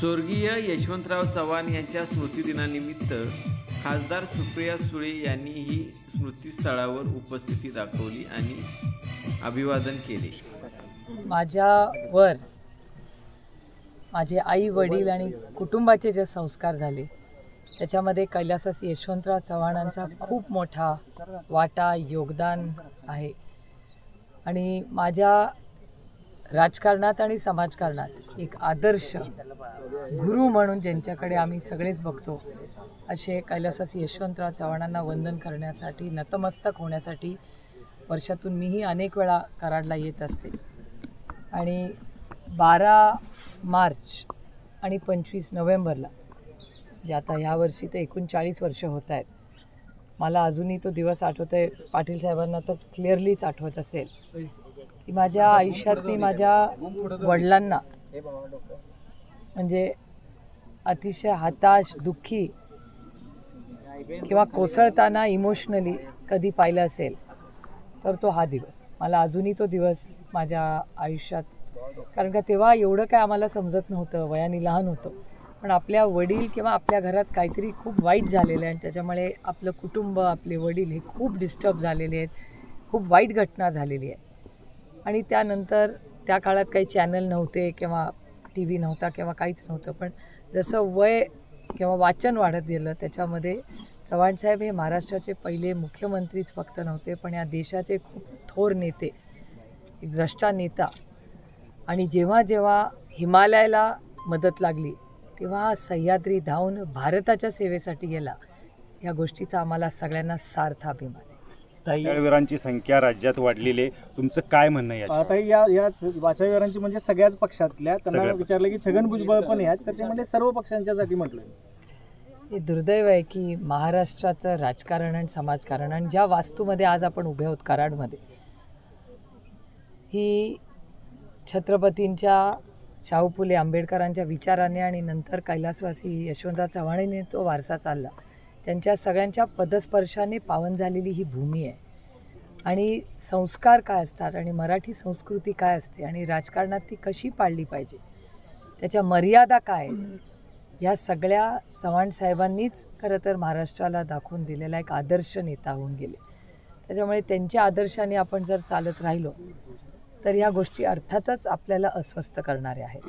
स्वर्गीय यशवंतराव चव्हाण यांच्या स्मृतिदिनानिमित्त खासदार सुप्रिया सुळे यांनीही स्मृतीस्थळावर उपस्थिती दाखवली आणि अभिवादन केले. माझ्यावर माझे आई वडील आणि कुटुंबाचे जे संस्कार झाले त्याच्यामध्ये कैलासवासी यशवंतराव चव्हाणांचा खूप मोठा वाटा योगदान आहे. आणि माझ्या राजकारणात आणि समाजकारणात एक आदर्श गुरु म्हणून ज्यांच्याकडे आम्ही सगळेच बघतो असे कैलासास यशवंतराव चव्हाणांना वंदन करण्यासाठी नतमस्तक होण्यासाठी वर्षातून मीही अनेक वेळा कराडला येत असते. आणि बारा मार्च आणि पंचवीस नोव्हेंबरला जे आता ह्या वर्षी तर एकूण चाळीस वर्ष होत आहेत मला अजूनही तो दिवस आठवत आहे पाटील साहेबांना तर क्लिअरलीच आठवत असेल. की माझ्या आयुष्यात मी माझ्या वडिलांना म्हणजे अतिशय हताश दुःखी किंवा कोसळताना इमोशनली कधी पाहिलं असेल तर तो हा दिवस. मला अजूनही तो दिवस माझ्या आयुष्यात कारण का तेव्हा एवढं काय आम्हाला समजत नव्हतं. वयाने लहान होतं. पण आपल्या वडील किंवा आपल्या घरात काहीतरी खूप वाईट झालेलं आहे आणि त्याच्यामुळे आपलं कुटुंब आपले वडील हे खूप डिस्टर्ब झालेले आहेत. खूप वाईट घटना झालेली आहे आणि त्यानंतर त्या काळात काही चॅनल नव्हते किंवा टी व्ही नव्हता किंवा काहीच नव्हतं. पण जसं वय किंवा वाचन वाढत गेलं त्याच्यामध्ये चव्हाणसाहेब हे महाराष्ट्राचे पहिले मुख्यमंत्रीच फक्त नव्हते पण या देशाचे खूप थोर नेते एक द्रष्टा नेता. आणि जेव्हा जेव्हा हिमालयाला मदत लागली तेव्हा सह्याद्री धावून भारताच्या सेवेसाठी गेला. या गोष्टीचा आम्हाला सगळ्यांना सार्थ अभिमान. वाचाळवीरांची संख्या राज्यात वाढलेली आहे. तुमचं काय म्हणणं आहे याच्यावर? आता या या वाचावीरांची म्हणजे सगळ्याच पक्षातल्या त्यांना सगळ्या विचारलं की छगन भुजबळ पण यात तर ते म्हणजे सर्व पक्षांच्यासाठी म्हटलं हे दुर्दैव आहे की महाराष्ट्राचं राजकारण आणि समाजकारण आणि ज्या वास्तूमध्ये आज आपण उभे आहोत कराडमध्ये ही छत्रपतींच्या शाहू फुले आंबेडकरांच्या विचाराने आणि नंतर कैलासवासी यशवंतराव चव्हाणीने तो वारसा चालला. त्यांच्या सगळ्यांच्या पदस्पर्शाने पावन झालेली ही भूमी आहे. आणि संस्कार काय असतात आणि मराठी संस्कृती काय असते आणि राजकारणात ती कशी पाळली पाहिजे? त्याच्या मर्यादा काय ह्या सगळ्या चव्हाण साहेबांनीच खरं तर महाराष्ट्राला दाखवून दिलेला एक आदर्श नेता होऊन गेले. त्याच्यामुळे त्यांच्या आदर्शाने आपण जर चालत राहिलो तर ह्या गोष्टी अर्थातच आपल्याला अस्वस्थ करणाऱ्या आहेत.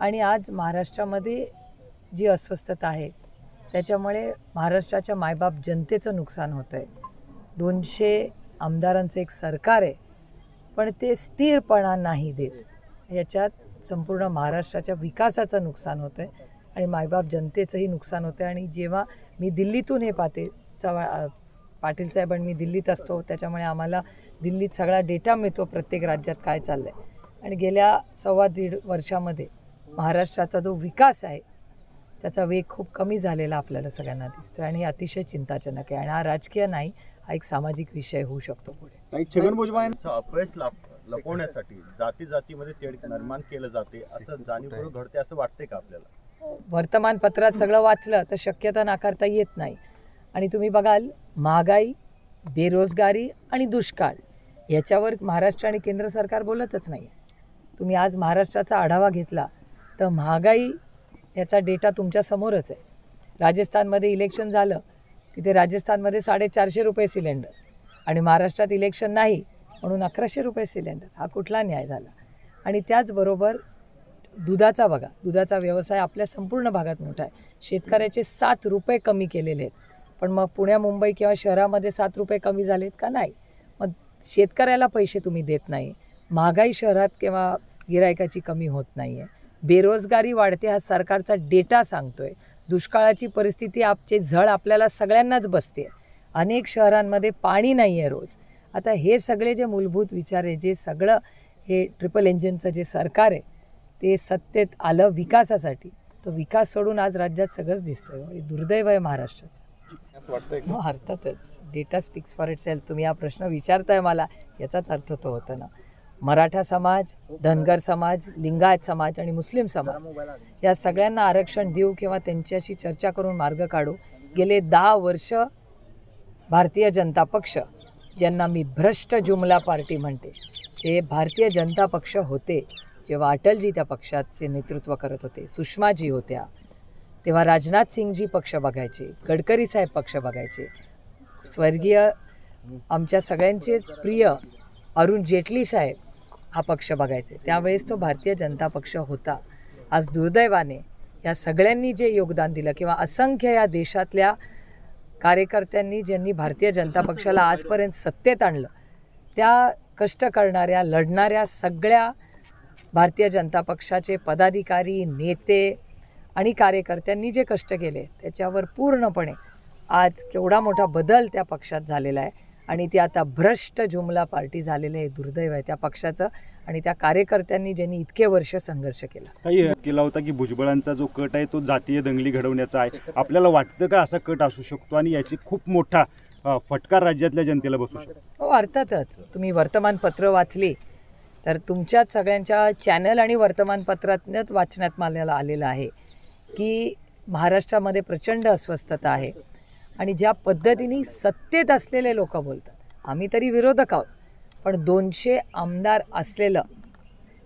आणि आज महाराष्ट्रामध्ये जी अस्वस्थता आहे त्याच्यामुळे महाराष्ट्राच्या मायबाप जनतेचं नुकसान होतं आहे दोनशे आमदारांचं एक सरकार आहे पण ते स्थिरपणा नाही देत. याच्यात संपूर्ण महाराष्ट्राच्या विकासाचं नुकसान होतं आहे आणि मायबाप जनतेचंही नुकसान होतं आहे आणि जेव्हा मी दिल्लीतून हे पाहते चव्हा पाटील साहेब आणि मी दिल्लीत असतो त्याच्यामुळे आम्हाला दिल्लीत सगळा डेटा मिळतो प्रत्येक राज्यात काय चाललं आहे आणि गेल्या सव्वा दीड वर्षामध्ये महाराष्ट्राचा जो विकास आहे त्याचा वेग खूप कमी झालेला आपल्याला सगळ्यांना दिसतो आणि हे अतिशय चिंताजनक आहे आणि हा राजकीय नाही हा एक सामाजिक विषय होऊ शकतो पुढे. काही छगन भुजबळ यांचं अपयश लाप- लपवण्यासाठी जाती जातीमध्ये तेढ निर्माण केलं जाते असं जाणीवपूर्वक घडते असं वाटतंय का आपल्याला? वर्तमानपत्रात सगळं वाचलं तर शक्यता नाकारता येत नाही. आणि तुम्ही बघाल महागाई बेरोजगारी आणि दुष्काळ याच्यावर महाराष्ट्र आणि केंद्र सरकार बोलतच नाही तुम्ही आज महाराष्ट्राचा आढावा घेतला तर महागाई याचा डेटा तुमच्यासमोरच आहे. राजस्थानमध्ये इलेक्शन झालं की ते राजस्थानमध्ये साडेचारशे रुपये सिलेंडर आणि महाराष्ट्रात इलेक्शन नाही म्हणून अकराशे रुपये सिलेंडर हा कुठला न्याय झाला? आणि त्याचबरोबर दुधाचा बघा दुधाचा व्यवसाय आपल्या संपूर्ण भागात मोठा आहे. शेतकऱ्याचे सात रुपये कमी केलेले आहेत. पण मग पुण्या मुंबई किंवा शहरामध्ये सात रुपये कमी झालेत का? नाही. मग शेतकऱ्याला पैसे तुम्ही देत नाही. महागाई शहरात किंवा गिरायकाची कमी होत नाही आहे बेरोजगारी वाढते हा सरकारचा डेटा सांगतोय. दुष्काळाची परिस्थिती आपचे झळ आपल्याला सगळ्यांनाच बसते. अनेक शहरांमध्ये पाणी नाही आहे रोज. आता हे सगळे जे मूलभूत विचार आहे जे सगळं हे ट्रिपल इंजिनचं जे सरकार आहे ते सत्तेत आलं विकासासाठी. तो विकास सोडून आज राज्यात सगळंच दिसतंय हे. दुर्दैव आहे महाराष्ट्राचं. हो अर्थातच. Data speaks for itself तुम्ही हा प्रश्न विचारताय मला याचाच अर्थ तो होता ना. मराठा समाज धनगर समाज लिंगायत समाज आणि मुस्लिम समाज. या सगळ्यांना आरक्षण देऊ किंवा त्यांच्याशी चर्चा करून मार्ग काढू. गेले दहा वर्ष भारतीय जनता पक्ष ज्यांना मी भ्रष्ट जुमला पार्टी म्हणते ते भारतीय जनता पक्ष होते जेव्हा अटलजी त्या पक्षाचे नेतृत्व करत होते सुषमाजी होत्या तेव्हा राजनाथ सिंगजी पक्ष बघायचे गडकरी साहेब पक्ष बघायचे. स्वर्गीय आमच्या सगळ्यांचेच प्रिय अरुण जेटली साहेब हा पक्ष बघायचे. त्यावेळेस तो भारतीय जनता पक्ष होता. आज दुर्दैवाने या सगळ्यांनी जे योगदान दिलं किंवा असंख्य या देशातल्या कार्यकर्त्यांनी ज्यांनी भारतीय जनता पक्षाला आजपर्यंत सत्तेत आणलं त्या कष्ट करणाऱ्या लढणाऱ्या सगळ्या भारतीय जनता पक्षाचे पदाधिकारी नेते आणि कार्यकर्त्यांनी जे कष्ट केले त्याच्यावर पूर्णपणे आज केवढा मोठा बदल त्या पक्षात झालेला आहे. आणि ती आता भ्रष्ट जुमला पार्टी झालेली आहे दुर्दैव आहे त्या पक्षाचं आणि त्या कार्यकर्त्यांनी ज्यांनी इतके वर्ष संघर्ष केला. काही केला होता की भुजबळांचा जो कट आहे तो जातीय दंगली घडवण्याचा आहे. आपल्याला वाटतं का असा कट असू शकतो आणि याची खूप मोठा अ, फटका राज्यातल्या जनतेला बसू शकतो? हो अर्थातच. तुम्ही वर्तमानपत्र वाचली तर तुमच्याच सगळ्यांच्या चॅनल आणि वर्तमानपत्रातनंच वाचण्यात मला आलेलं आहे की महाराष्ट्रामध्ये प्रचंड अस्वस्थता आहे. आणि ज्या पद्धतीने सत्तेत असलेले लोक बोलतात. आम्ही तरी विरोधक आहोत पण दोनशे आमदार असलेलं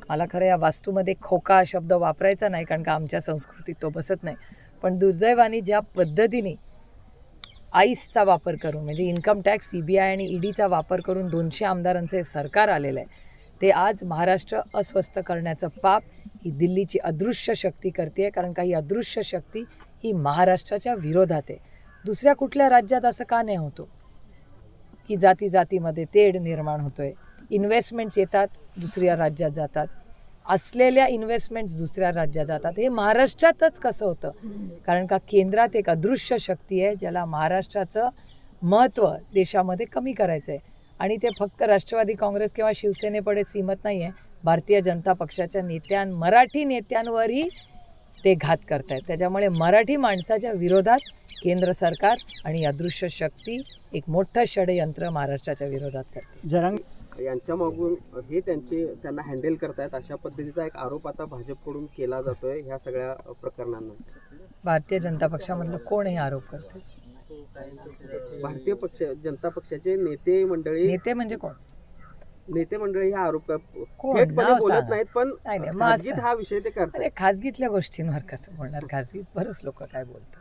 मला खरं या वास्तूमध्ये खोका शब्द वापरायचा नाही कारण का आमच्या संस्कृतीत तो बसत नाही. पण दुर्दैवाने ज्या पद्धतीने आईसचा वापर करून म्हणजे income tax C B I आणि ईडीचा वापर करून दोनशे आमदारांचे सरकार आलेलं आहे ते आज महाराष्ट्र अस्वस्थ करण्याचं पाप ही दिल्लीची अदृश्य शक्ती करते आहे कारण का ही अदृश्य शक्ती ही महाराष्ट्राच्या विरोधात आहे. दुसऱ्या कुठल्या राज्यात असं का नाही होतो? की जाती जातीमध्ये तेढ निर्माण होतोय. इन्व्हेस्टमेंट्स येतात दुसऱ्या राज्यात जातात. असलेल्या इन्व्हेस्टमेंट्स दुसऱ्या राज्यात जातात. हे महाराष्ट्रातच कसं होतं? कारण का केंद्रात एक अदृश्य शक्ती आहे ज्याला महाराष्ट्राचं महत्त्व देशामध्ये कमी करायचं आहे आणि ते फक्त राष्ट्रवादी काँग्रेस किंवा शिवसेनेपुढे सीमत नाही आहे भारतीय जनता पक्षाच्या नेत्यां मराठी नेत्यांवरही ते घात करतायत. त्याच्यामुळे मराठी माणसाच्या विरोधात केंद्र सरकार आणि अदृश्य शक्ती एक मोठं षडयंत्र महाराष्ट्राच्या विरोधात करते. जरांग यांच्या मागून हे त्यांचे त्यांना हँडल करतायत अशा पद्धतीचा एक आरोप आता भाजपकडून केला जातोय ह्या सगळ्या प्रकरणांना. भारतीय जनता पक्षामधलं कोण हे आरोप करते भारतीय पक्ष जनता पक्षाचे नेते मंडळी नेते म्हणजे कोण? नेते मंडळी हा आरोप बोलत. नाहीत पण हा विषय ते अरे करतात खाजगीतल्या गोष्टींवर कसं बोलणार? खाजगीत बरंच लोक काय बोलतात.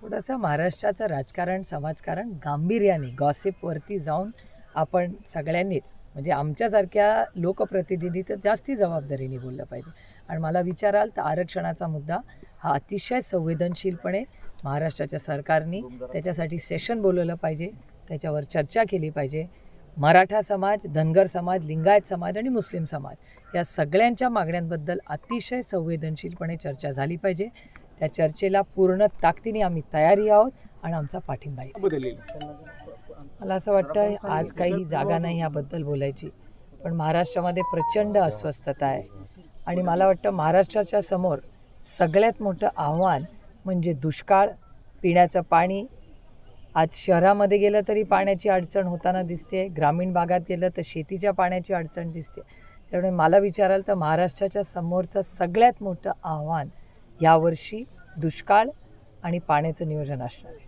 थोडंसं महाराष्ट्राचं राजकारण समाजकारण गांभीर्याने गॉसिपवरती जाऊन आपण सगळ्यांनीच म्हणजे आमच्यासारख्या लोकप्रतिनिधी तर जास्ती जबाबदारीने बोललं पाहिजे. आणि मला विचाराल तर आरक्षणाचा मुद्दा हा अतिशय संवेदनशीलपणे महाराष्ट्राच्या सरकारने त्याच्यासाठी सेशन बोलवलं पाहिजे त्याच्यावर चर्चा केली पाहिजे. मराठा समाज धनगर समाज लिंगायत समाज आणि मुस्लिम समाज या सगळ्यांच्या मागण्यांबद्दल अतिशय संवेदनशीलपणे चर्चा झाली पाहिजे. त्या चर्चेला पूर्ण ताकदीने आम्ही तयारी आहोत आणि आमचा पाठिंबा आहे. मला असं वाटतं आज काही जागा नाही याबद्दल बोलायची पण महाराष्ट्रामध्ये प्रचंड अस्वस्थता आहे. आणि मला वाटतं महाराष्ट्राच्या समोर सगळ्यात मोठं आव्हान म्हणजे दुष्काळ पिण्याचं पाणी. आज शहरामध्ये गेलं तरी पाण्याची अडचण होताना दिसते ग्रामीण भागात गेलं तर शेतीच्या पाण्याची अडचण दिसते. त्यामुळे मला विचाराल तर महाराष्ट्राच्या समोरचं सगळ्यात मोठं आव्हान यावर्षी दुष्काळ आणि पाण्याचं नियोजन असणार आहे.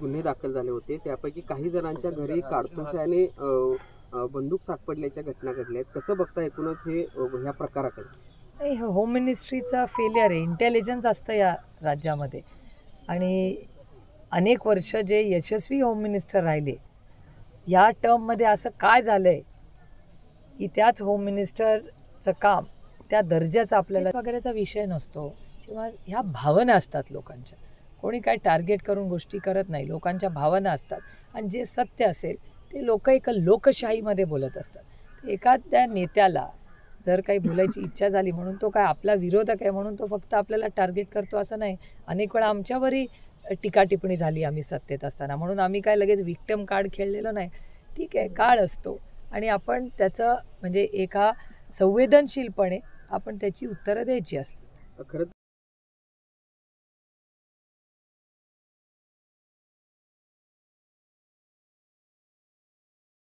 गुन्हे दाखल झाले होते. त्यापैकी काही जणांच्या घरी अ, बंदूक सापडल्याच्या घटना घडल्या आहेत. कसं बघता एकूणच हे ह्या प्रकाराकडे? नाही हे होम मिनिस्ट्रीचा फेलियर आहे. इंटेलिजन्स असतं या राज्यामध्ये. आणि अनेक वर्ष जे यशस्वी होम मिनिस्टर राहिले या टर्ममध्ये असं काय झालं आहे की त्याच होम मिनिस्टरचं काम त्या दर्जाचा आपल्याला वगैरेचा विषय नसतो. किंवा ह्या भावना असतात लोकांच्या. कोणी काय टार्गेट करून गोष्टी करत नाही. लोकांच्या भावना असतात. आणि जे सत्य असेल ते लोक एका लोकशाहीमध्ये बोलत असतात. एखाद्या नेत्याला जर काही बोलायची इच्छा झाली म्हणून तो काय आपला विरोधक आहे म्हणून तो फक्त आपल्याला टार्गेट करतो असं नाही. अनेक वेळा आमच्यावरही टीका टिप्पणी झाली आम्ही सत्तेत असताना. म्हणून आम्ही काय लगेच विक्टम कार्ड खेळलेलो नाही. ठीक आहे काळ असतो. आणि आपण त्याचं म्हणजे एका संवेदनशीलपणे आपण त्याची उत्तरं द्यायची असतात खरं